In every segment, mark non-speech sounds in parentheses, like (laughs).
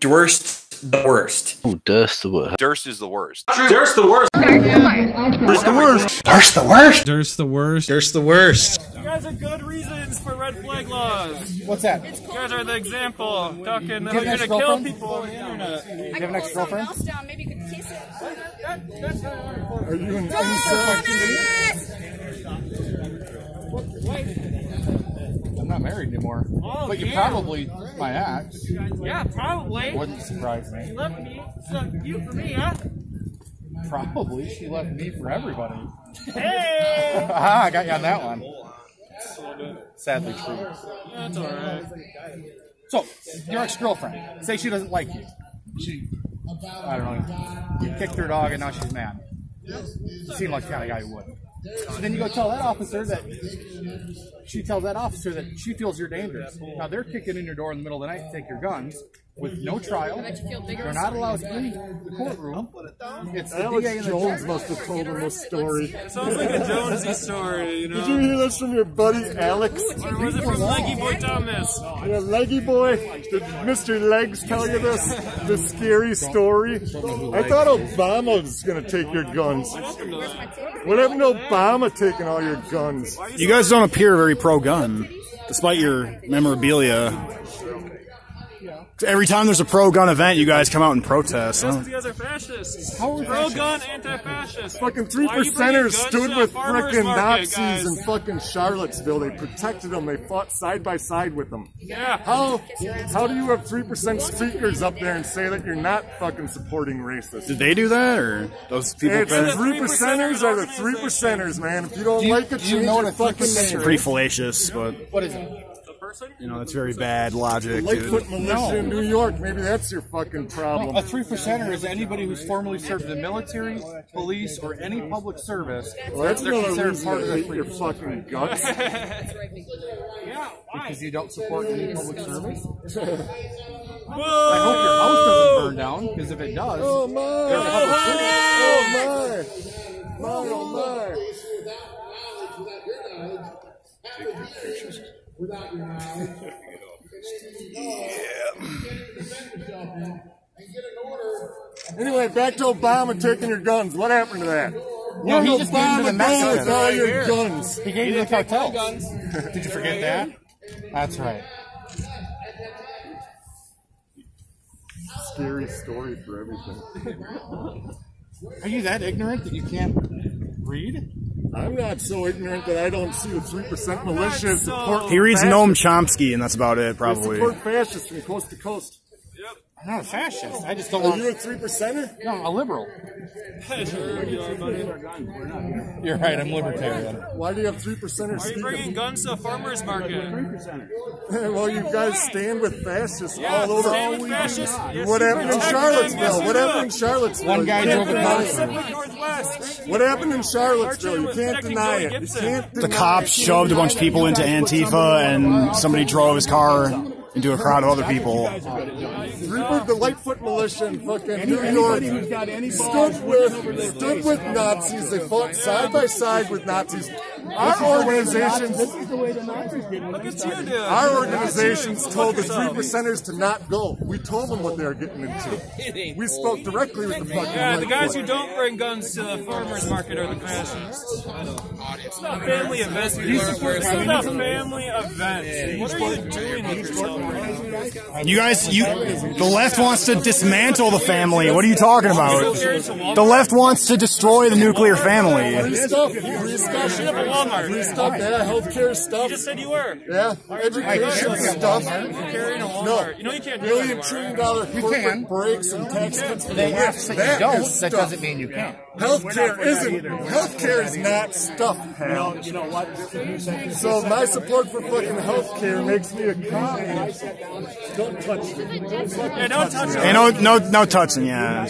Duerst the worst. Oh, Duerst the worst. Duerst is the worst. Duerst the worst. Duerst the worst. Duerst the worst. Duerst the worst. Duerst the worst. You guys are good reasons for red flag laws. What's that? You guys are the example. Talking that have you're gonna kill people on the internet. Do you have an ex-girlfriend? down. Maybe you could kiss it. Are you an I'm not married anymore. Oh, but you damn. probably my ex. Yeah, probably. Wouldn't surprise You me. left me. So you for me, huh? Probably. She left me for everybody. Hey. (laughs) Aha, I got you on that one. Sadly true. That's alright. So, your ex-girlfriend, say she doesn't like you. She, I don't know, you kicked her dog and now she's mad. You seem like the kind of guy who would. So then you go tell that officer that, she tells that officer that she feels you're dangerous. Now they're kicking in your door in the middle of the night to take your guns with mm-hmm. no trial. They're not allowed in the courtroom. It's the DA and the judge. must have told him this story. It Sounds like a Jonesy story, you Did you hear this from your buddy Alex? Or was it from Leggy Boy Thomas? Yeah, Leggy boy, did Mr. Legs tell you this? The scary story? I thought Obama was gonna take your guns. What happened to Obama taking all your guns? You guys don't appear very pro-gun, despite your memorabilia. Every time there's a pro-gun event, you guys come out and protest. That's huh? because you guys are fascists. How are Pro-gun, anti-fascist. Fucking three Why are you bringing percenters stood with farmer's frickin' Nazis guys? in fucking Charlottesville. They protected them. They fought side by side with them. Yeah. How how do you have three percent speakers up there and say that you're not fucking supporting racists? Did they do that, or those people? It's the the three percenters are the three percenters, man. If you don't Do you- like it, do you change know what a three fucking percenter name. pretty fallacious, but What is it? You know that's very bad logic. Lightfoot Dude. militia in New York. Maybe that's your fucking problem. A three percenter is anybody who's formerly served in the military, police, or any public service. Well, that's They're considered reason part to of the hate three your fucking guts. (laughs) because you don't support any public service. (laughs) Whoa! I hope your house doesn't burn down because if it does, Oh my! Oh my! My oh my! (laughs) Anyway, back to Obama taking your guns. What happened to that? No, he Where'd just gave them to the Obama Mexicans. with all your guns? he gave you the cartel. Guns. Did you forget that? That's right. Scary story for everything. Are you that ignorant that you can't read? I'm not so ignorant that I don't see the three percent militia so- support. He reads fascists. Noam Chomsky, and that's about it, They probably. support fascists from coast to coast. I'm not a fascist. I just don't Are want. You're a three percenter? No, I'm a liberal. You're right. I'm libertarian. Why do you have three percenters Are you bringing guns to a farmer's market? (laughs) well, you guys stand with fascists Yeah, all over. stand with fascists. Yes, What happened in. Charlottesville? Yes, What happened in Charlottesville? One guy drove a deny car. it. Pacific What happened in Charlottesville? You can't deny it. You can't The cops it. shoved a bunch of people into Antifa, and somebody drove his car into a crowd of other people. Reaper, the Lightfoot militia in fucking New York stood with stood with Nazis. They fought side by side with Nazis. Our organizations, this is the way the Look at you, dude. our organizations told the three percenters to not go. We told them what they were getting into. (laughs) We spoke directly with the fucking. Yeah, the guys who don't bring guns to the farmer's market are the fascists. It's not a family event. It's not a family event. What are you doing with yourself? You guys, you, the left wants to dismantle the family. What are you talking about? The left wants to destroy the nuclear family. Free stuff, free stuff, Shut up Walmart. free stuff, yeah, healthcare You just said you were. yeah, education stuff. Carrying a No, You know you can't do that billion anymore, trillion right? can. corporate breaks and tax cuts for They rich. ask that you don't. That stuff. doesn't mean you can't. Healthcare isn't. Healthcare is not stuff, pal. So my support for fucking healthcare makes me a communist. Don't touch me. Yeah, don't touch Hey, it. no, no, no touching, yeah.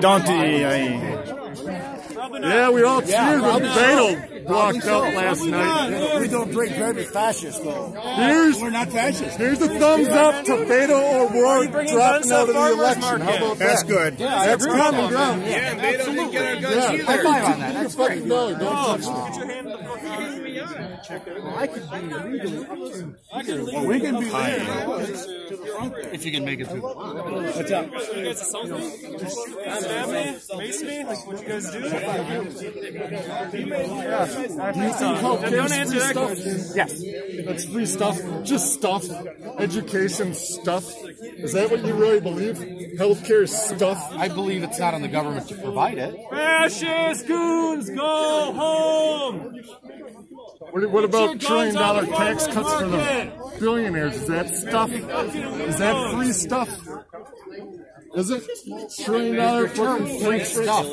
Don't do. I, Probably not. Yeah, we all cheered when Beto walked out last night. We don't drink very fascist though. Here's, We're not fascist. Here's a thumbs up to Beto O'Rourke bringing dropping out of the election. market. How about That's that? good. That's common ground. yeah, they don't get our guns Yeah. either. High five on that. You That's fucking great. know. Don't touch me. Get your hand the fuck out of. I could be legally up to Well, we can be if you can make it through. What's up? You guys assault me? Stab me? Mace me? Like what you guys do? Healthcare Don't answer that stuff. question. Yes. That's free stuff. Just stuff. Education stuff. Is that what you really believe? Healthcare stuff. I believe it's not on the government to provide it. Fascist goons, go home! What, what about trillion dollar tax cuts for the billionaires? Is that stuff? Is that free stuff? Is it trillion dollar fucking Free stuff?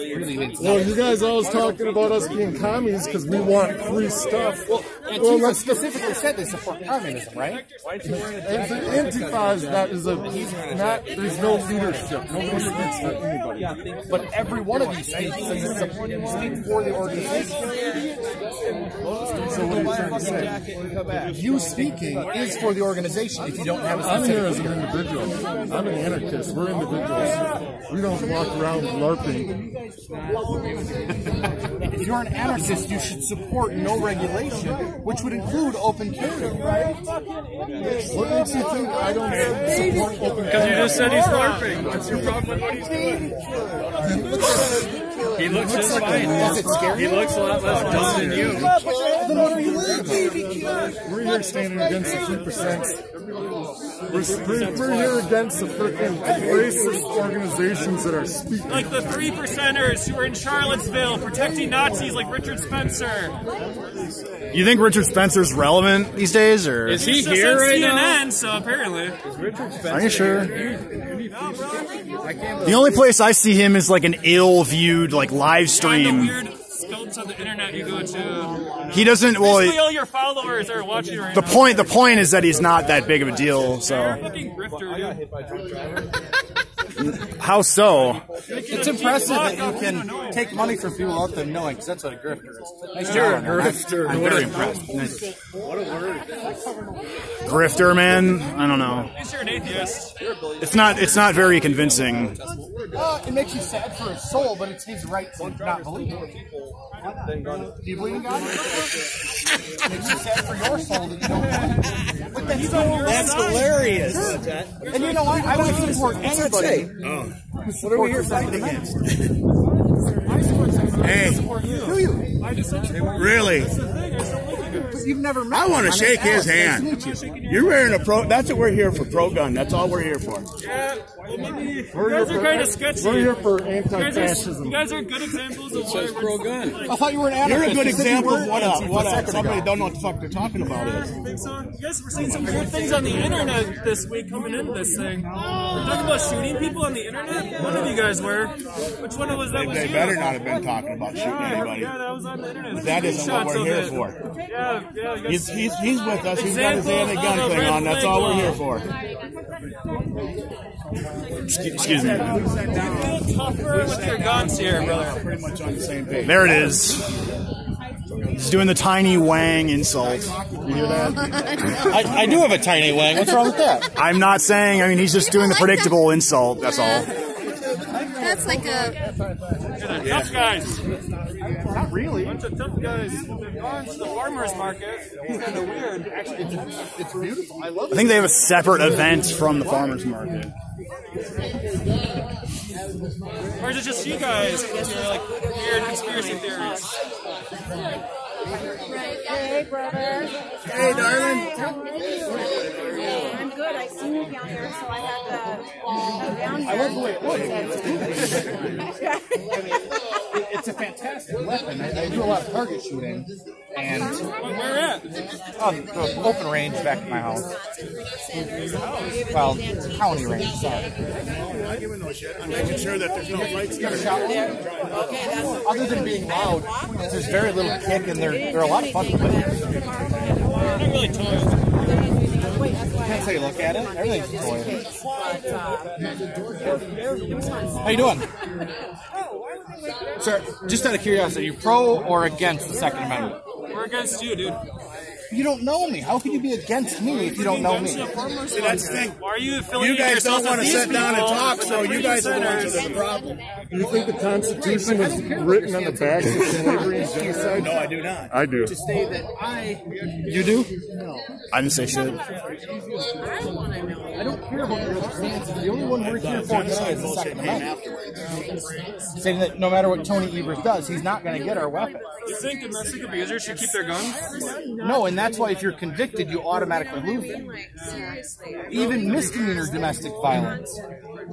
Well, you guys always talking about us being commies because we want free stuff. Well, Antifa let's specifically said they support communism, right? Antifa is not is a not. There's no leadership. Nobody speaks for anybody. But every one of these speaks, so you support, speak for the organization. So what are you trying to say? You speaking is for the organization if you don't have a I'm here as an individual. I'm an anarchist. We're individuals. We don't walk around larping. If you're an anarchist, you should support no regulation, which would include open carry. What makes you think I don't support open Because you just said he's LARPing. What's your problem with what he's doing? He looks just fine. Does it scare He looks a lot less dumb than you. Then what you doing? We're here standing against the three percent. We're, we're, we're here against the freaking racist organizations that are speaking. Like the three percenters who are in Charlottesville protecting Nazis like Richard Spencer. You think Richard Spencer's relevant these days, or Is he here right CNN, so apparently. are you sure? The only place I see him is like an ill-viewed like live stream. weird sculpts on the internet you go to. He doesn't. Basically, Well, all your followers are watching right the now. point the point is that he's not that big of a deal. So fucking grifter, dude. (laughs) how so? It's impressive that you can take money from people without them knowing, because that's what a grifter is. Nice You're job a on that. grifter. I'm very impressed. What a word. Grifter, man. I don't know. At least you're an atheist. It's not. It's not very convincing. Uh, it makes you sad for his soul, but it's his right to not believe. Do you believe in God? it makes you sad for your soul that you don't believe. But then he's That's side. hilarious. And you know what? I would support anybody. What are we here fighting against? I Hey, Hey, do you? really? But you've never met I want to shake his hand. to you. You're wearing a pro. That's what we're here for. Pro gun. That's all we're here for. Yeah, well, maybe you We're guys here are for- kind of sketchy. We're here for You guys, are, anti-fascism. you guys are good examples of why pro gun. I thought you were an You're a good You said you example of what a, Antifa what a a, second somebody ago. don't know what the fuck they're talking about is. think so? You guys were seeing some weird things on the internet this week coming into this thing. We're talking about shooting people on the internet. One of you guys were. Which one was that? They, was they better not have been talking about shooting anybody. yeah, that was on the internet. That isn't what we're here for. Yeah, yeah. you guys- He's, he's, he's with us. He's got his anti-gun thing on. That's all we're here for. Excuse me. tougher with your guns here, brother. Pretty much on the same page. There it is. He's doing the tiny wang insult. You hear that? I, I do have a tiny wang. What's wrong with that? I'm not saying. I mean, he's just doing the predictable insult. That's all. That's like a. They're tough guys. Not really. A Bunch of tough guys. They've gone to the farmer's market. It's kind of weird. Actually, it's, it's beautiful. I love I think they have a separate event from the farmers market. Or is it just you guys with your like weird conspiracy theories? Hey, brother. Hey, darling. I'm good. I seen you down there, so I had to come down here. I love the way (laughs) (laughs) it. It's a fantastic weapon. I, I do a lot of target shooting. And Where at? on the open range back at my house. Well, county range, sorry. I'm making sure that there's no fights. You ever shot one? Other than being loud, there's very little kick and they're, they're a lot of fun to play. Not really toys. Depends how you look at it. Everything's a toy. Uh, how you doing? (laughs) Oh, Sir, just out of curiosity, are you pro or against the Second Amendment? We're against you, dude. You don't know me. How can you be against me if you don't know me? See, that's the thing. Why are you affiliating You guys don't want to sit down and talk, so you guys are the ones that are the problem. Do You think the Constitution was written on the backs of slavery (laughs) and genocide? No, I do not. I do. To say that I, You do? No. I didn't say shit. I don't care about your other stances. The only one we're here for tonight is the Second Amendment. Saying that no matter what Tony Evers does, he's not going to get our weapons. You think domestic abusers should keep their guns? No, and that's why if you're convicted, you automatically lose it. Even misdemeanor domestic violence.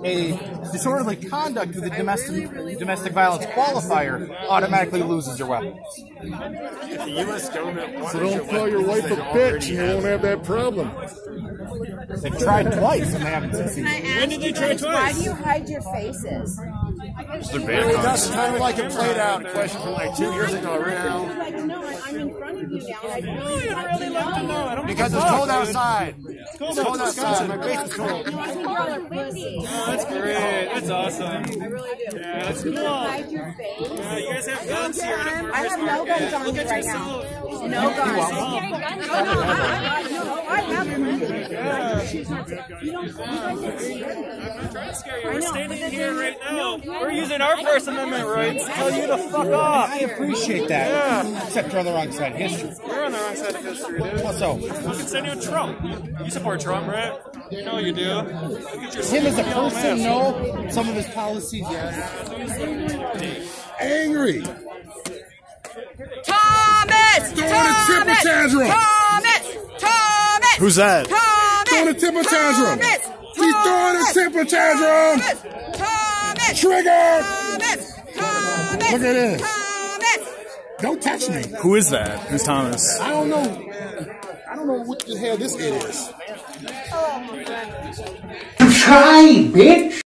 A disorderly conduct with a domestic domestic violence qualifier automatically loses your weapons. The U.S. government So don't call your wife a bitch and you won't have that problem. They've tried twice and they haven't succeeded. Can I ask did you they try guys, why do you hide your faces? That's kind of like it played out. Question from like two years ago, right Because it's cold outside. It's cold outside. My face is cold. You want to call her pussy. That's great. That's awesome. I really do. Yeah, that's You cool. hide your face. You guys have guns here. I have no guns on me right now. No guns. No, no, I, I, no, I have them. You don't, you guys are scared. I'm trying to scare you. We're standing here right now. We're using our First Amendment rights to tell you to fuck off. I appreciate that. Except you're on the wrong side of history. We're on the wrong side of history, dude. What's so? We can send you Trump. You support Trump, right? You know you do. Look Him as a person, mask. no. Some of his policies, yes. Angry. Thomas! Throwing a temper tantrum. Thomas! Thomas! Who's that? Thomas! Throwing a temper tantrum. Thomas! He's throwing a temper tantrum. Thomas! Trigger. Thomas! Thomas! Look at this. Thomas! Don't touch me. Who is that? Who's Thomas? I don't know. I don't know what the hell this is. Try, bitch.